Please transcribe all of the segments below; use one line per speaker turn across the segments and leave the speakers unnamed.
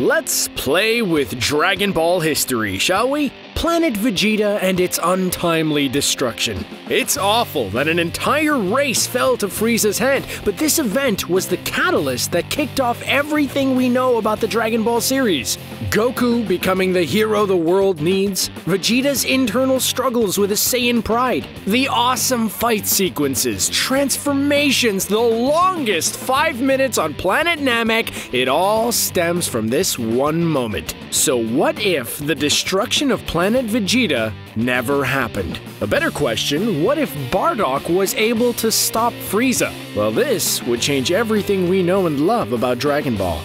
Let's play with Dragon Ball history, shall we? Planet Vegeta and its untimely destruction. It's awful that an entire race fell to Frieza's hand, but this event was the catalyst that kicked off everything we know about the Dragon Ball series. Goku becoming the hero the world needs, Vegeta's internal struggles with his Saiyan pride, the awesome fight sequences, transformations, the longest five minutes on planet Namek, it all stems from this one moment. So what if the destruction of planet Planet Vegeta never happened. A better question, what if Bardock was able to stop Frieza? Well, this would change everything we know and love about Dragon Ball.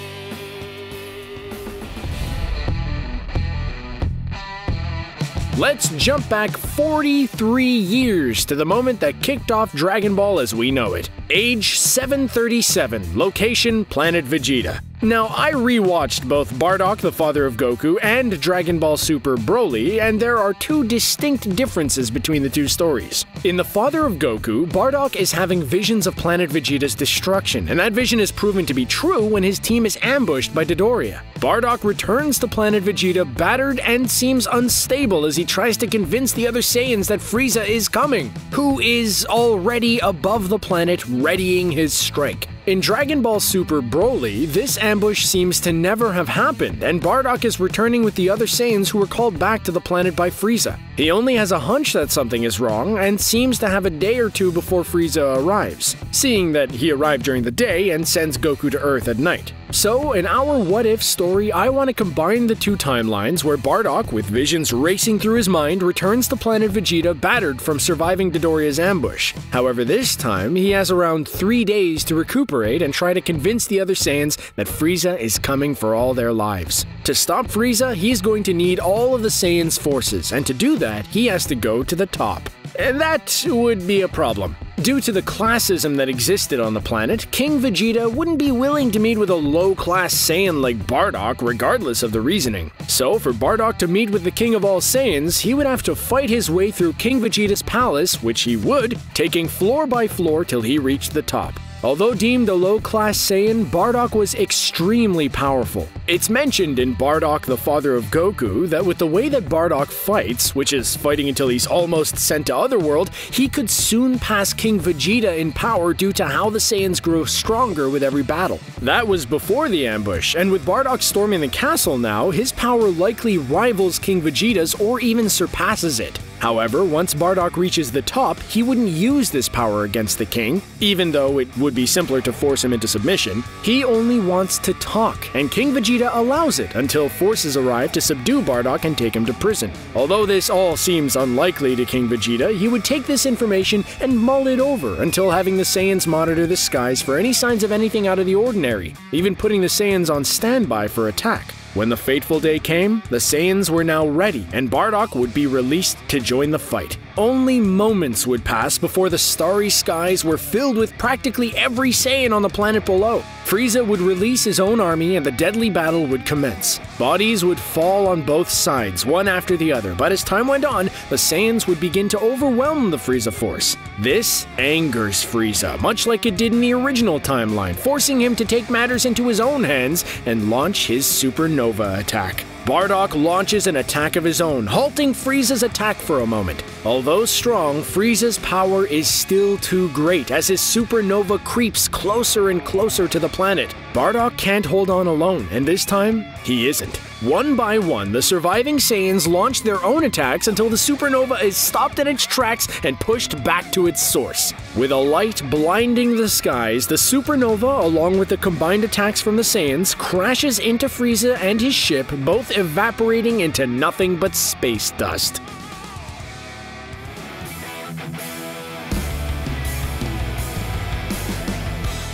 Let's jump back 43 years to the moment that kicked off Dragon Ball as we know it. Age 737, location Planet Vegeta. Now, I rewatched both Bardock, the father of Goku, and Dragon Ball Super Broly, and there are two distinct differences between the two stories. In The Father of Goku, Bardock is having visions of planet Vegeta's destruction, and that vision is proven to be true when his team is ambushed by Dodoria. Bardock returns to planet Vegeta battered and seems unstable as he tries to convince the other Saiyans that Frieza is coming, who is already above the planet readying his strike. In Dragon Ball Super Broly, this ambush seems to never have happened, and Bardock is returning with the other Saiyans who were called back to the planet by Frieza. He only has a hunch that something is wrong, and seems to have a day or two before Frieza arrives, seeing that he arrived during the day and sends Goku to Earth at night. So, in our What If story, I want to combine the two timelines where Bardock, with visions racing through his mind, returns to planet Vegeta battered from surviving Dodoria's ambush. However, this time, he has around three days to recuperate and try to convince the other Saiyans that Frieza is coming for all their lives. To stop Frieza, he's going to need all of the Saiyans' forces, and to do that, he has to go to the top. And that would be a problem. Due to the classism that existed on the planet, King Vegeta wouldn't be willing to meet with a low-class Saiyan like Bardock regardless of the reasoning. So for Bardock to meet with the King of all Saiyans, he would have to fight his way through King Vegeta's palace, which he would, taking floor by floor till he reached the top. Although deemed a low-class Saiyan, Bardock was extremely powerful. It's mentioned in Bardock the Father of Goku that with the way that Bardock fights, which is fighting until he's almost sent to Otherworld, he could soon pass King Vegeta in power due to how the Saiyans grow stronger with every battle. That was before the ambush, and with Bardock storming the castle now, his power likely rivals King Vegeta's or even surpasses it. However, once Bardock reaches the top, he wouldn't use this power against the king, even though it would be simpler to force him into submission. He only wants to talk, and King Vegeta allows it until forces arrive to subdue Bardock and take him to prison. Although this all seems unlikely to King Vegeta, he would take this information and mull it over until having the Saiyans monitor the skies for any signs of anything out of the ordinary, even putting the Saiyans on standby for attack. When the fateful day came, the Saiyans were now ready, and Bardock would be released to join the fight. Only moments would pass before the starry skies were filled with practically every Saiyan on the planet below. Frieza would release his own army and the deadly battle would commence. Bodies would fall on both sides, one after the other, but as time went on, the Saiyans would begin to overwhelm the Frieza force. This angers Frieza, much like it did in the original timeline, forcing him to take matters into his own hands and launch his supernova attack. Bardock launches an attack of his own, halting Frieza's attack for a moment. Although strong, Frieza's power is still too great as his supernova creeps closer and closer to the planet. Bardock can't hold on alone, and this time, he isn't. One by one, the surviving Saiyans launch their own attacks until the supernova is stopped in its tracks and pushed back to its source. With a light blinding the skies, the supernova, along with the combined attacks from the Saiyans, crashes into Frieza and his ship, both evaporating into nothing but space dust.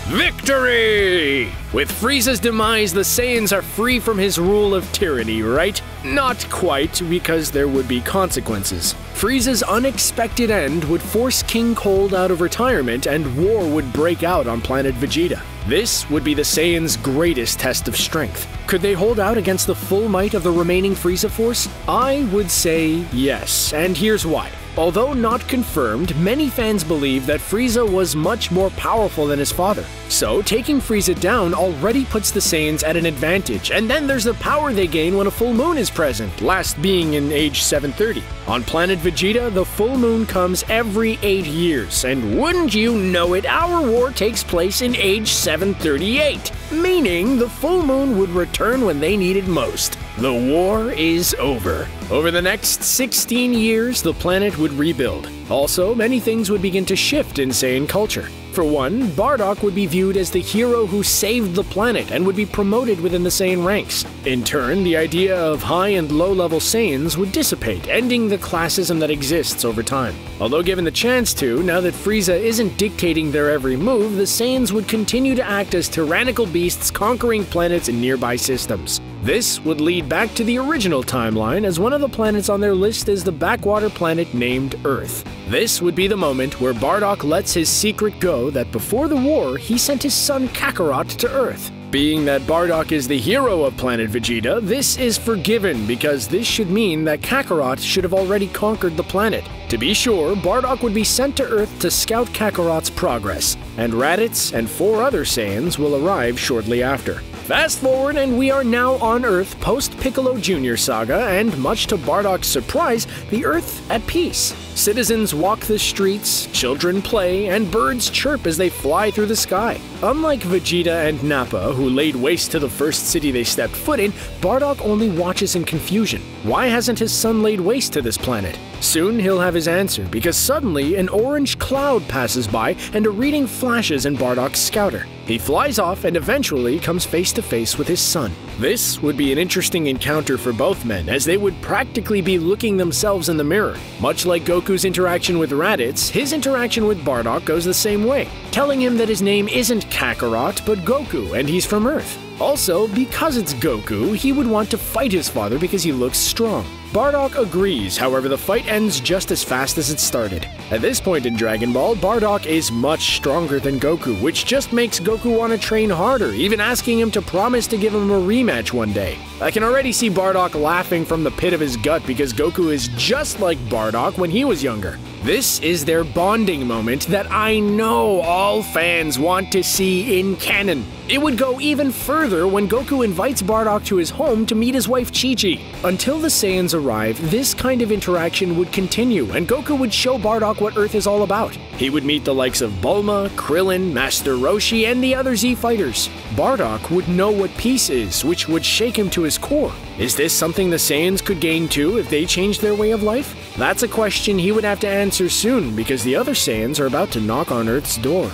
Victory! With Frieza's demise, the Saiyans are free from his rule of tyranny, right? Not quite, because there would be consequences. Frieza's unexpected end would force King Cold out of retirement and war would break out on planet Vegeta. This would be the Saiyans' greatest test of strength. Could they hold out against the full might of the remaining Frieza force? I would say yes, and here's why. Although not confirmed, many fans believe that Frieza was much more powerful than his father. So, taking Frieza down already puts the Saiyans at an advantage, and then there's the power they gain when a full moon is present, last being in age 730. On planet Vegeta, the full moon comes every 8 years, and wouldn't you know it, our war takes place in age 738, meaning the full moon would return when they need it most. The war is over. Over the next 16 years, the planet would rebuild. Also, many things would begin to shift in Saiyan culture. For one, Bardock would be viewed as the hero who saved the planet and would be promoted within the Saiyan ranks. In turn, the idea of high and low level Saiyans would dissipate, ending the classism that exists over time. Although given the chance to, now that Frieza isn't dictating their every move, the Saiyans would continue to act as tyrannical beasts conquering planets in nearby systems. This would lead back to the original timeline, as one of the planets on their list is the backwater planet named Earth. This would be the moment where Bardock lets his secret go that before the war, he sent his son Kakarot to Earth. Being that Bardock is the hero of planet Vegeta, this is forgiven because this should mean that Kakarot should have already conquered the planet. To be sure, Bardock would be sent to Earth to scout Kakarot's progress, and Raditz and four other Saiyans will arrive shortly after. Fast forward, and we are now on Earth post Piccolo Jr. saga, and much to Bardock's surprise, the Earth at peace. Citizens walk the streets, children play, and birds chirp as they fly through the sky. Unlike Vegeta and Nappa, who laid waste to the first city they stepped foot in, Bardock only watches in confusion. Why hasn't his son laid waste to this planet? Soon he'll have his answer, because suddenly an orange cloud passes by and a reading flashes in Bardock's scouter. He flies off and eventually comes face to face with his son. This would be an interesting encounter for both men, as they would practically be looking themselves in the mirror. Much like Goku's interaction with Raditz, his interaction with Bardock goes the same way, telling him that his name isn't Kakarot, but Goku, and he's from Earth. Also, because it's Goku, he would want to fight his father because he looks strong. Bardock agrees, however, the fight ends just as fast as it started. At this point in Dragon Ball, Bardock is much stronger than Goku, which just makes Goku want to train harder, even asking him to promise to give him a rematch one day. I can already see Bardock laughing from the pit of his gut because Goku is just like Bardock when he was younger. This is their bonding moment that I know all fans want to see in canon. It would go even further when Goku invites Bardock to his home to meet his wife Chi-Chi. Until the Saiyans arrive, this kind of interaction would continue, and Goku would show Bardock what Earth is all about. He would meet the likes of Bulma, Krillin, Master Roshi, and the other Z fighters. Bardock would know what peace is, which would shake him to his core. Is this something the Saiyans could gain too if they changed their way of life? That's a question he would have to answer soon because the other Saiyans are about to knock on Earth's door.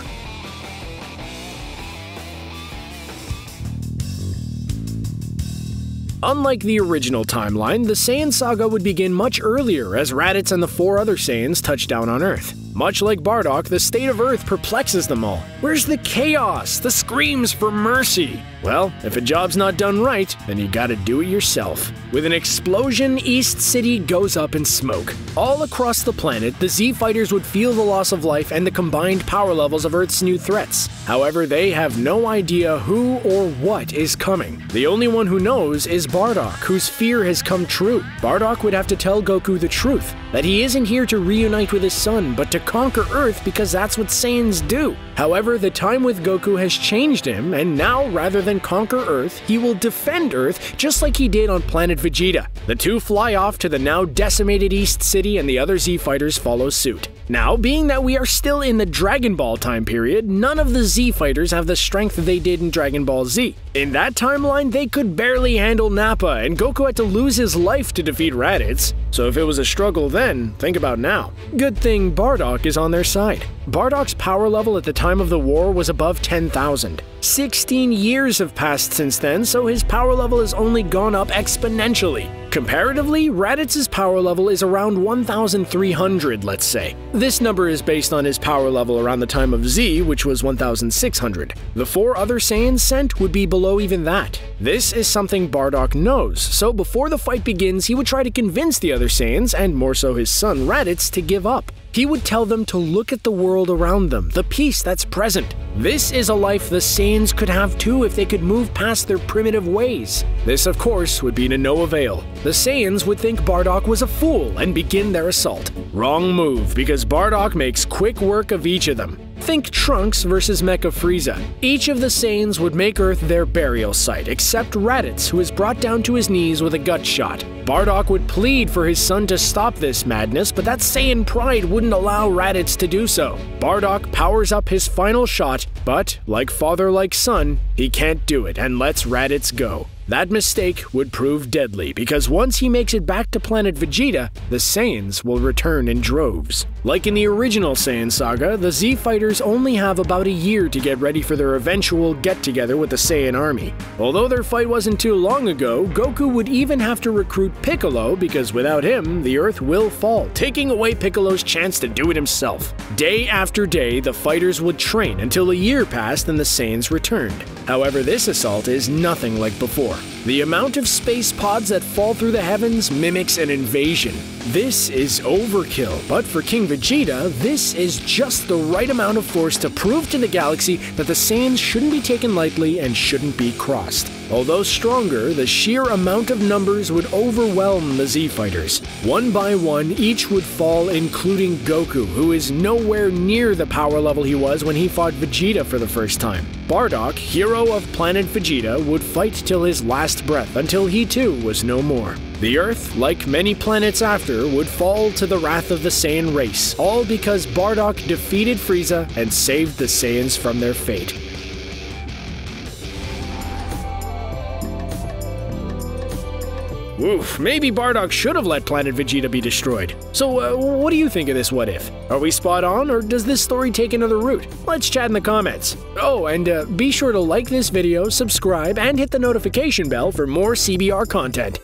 Unlike the original timeline, the Saiyan saga would begin much earlier as Raditz and the four other Saiyans touch down on Earth. Much like Bardock, the state of Earth perplexes them all. Where's the chaos, the screams for mercy? Well, if a job's not done right, then you gotta do it yourself. With an explosion, East City goes up in smoke. All across the planet, the Z fighters would feel the loss of life and the combined power levels of Earth's new threats. However, they have no idea who or what is coming. The only one who knows is Bardock, whose fear has come true. Bardock would have to tell Goku the truth that he isn't here to reunite with his son, but to conquer Earth because that's what Saiyans do. However, the time with Goku has changed him, and now rather than conquer Earth, he will defend Earth just like he did on planet Vegeta. The two fly off to the now decimated East City, and the other Z fighters follow suit. Now, being that we are still in the Dragon Ball time period, none of the Z fighters have the strength they did in Dragon Ball Z. In that timeline, they could barely handle Nappa, and Goku had to lose his life to defeat Raditz. So if it was a struggle then, think about now. Good thing Bardock is on their side. Bardock's power level at the time of the war was above 10,000. 16 years have passed since then, so his power level has only gone up exponentially. Comparatively, Raditz's power level is around 1,300, let's say. This number is based on his power level around the time of Z, which was 1,600. The four other Saiyans sent would be below even that. This is something Bardock knows, so before the fight begins, he would try to convince the other Saiyans, and more so his son Raditz, to give up. He would tell them to look at the world around them, the peace that's present. This is a life the Saiyans could have too if they could move past their primitive ways. This, of course, would be to no avail. The Saiyans would think Bardock was a fool and begin their assault. Wrong move, because Bardock makes quick work of each of them. Think Trunks versus Mecha Frieza. Each of the Saiyans would make Earth their burial site, except Raditz, who is brought down to his knees with a gut shot. Bardock would plead for his son to stop this madness, but that Saiyan pride wouldn't allow Raditz to do so. Bardock powers up his final shot, but, like father like son, he can't do it and lets Raditz go. That mistake would prove deadly because once he makes it back to planet Vegeta, the Saiyans will return in droves. Like in the original Saiyan saga, the Z fighters only have about a year to get ready for their eventual get together with the Saiyan army. Although their fight wasn't too long ago, Goku would even have to recruit Piccolo because without him, the Earth will fall, taking away Piccolo's chance to do it himself. Day after day, the fighters would train until a year passed and the Saiyans returned. However, this assault is nothing like before. The amount of space pods that fall through the heavens mimics an invasion. This is overkill, but for King Vegeta, this is just the right amount of force to prove to the galaxy that the Saiyans shouldn't be taken lightly and shouldn't be crossed. Although stronger, the sheer amount of numbers would overwhelm the Z fighters. One by one, each would fall, including Goku, who is nowhere near the power level he was when he fought Vegeta for the first time. Bardock, hero of planet Vegeta, would fight till his last breath until he too was no more. The Earth, like many planets after, would fall to the wrath of the Saiyan race, all because Bardock defeated Frieza and saved the Saiyans from their fate. Oof, maybe Bardock should have let Planet Vegeta be destroyed. So, uh, what do you think of this what if? Are we spot on, or does this story take another route? Let's chat in the comments. Oh, and uh, be sure to like this video, subscribe, and hit the notification bell for more CBR content.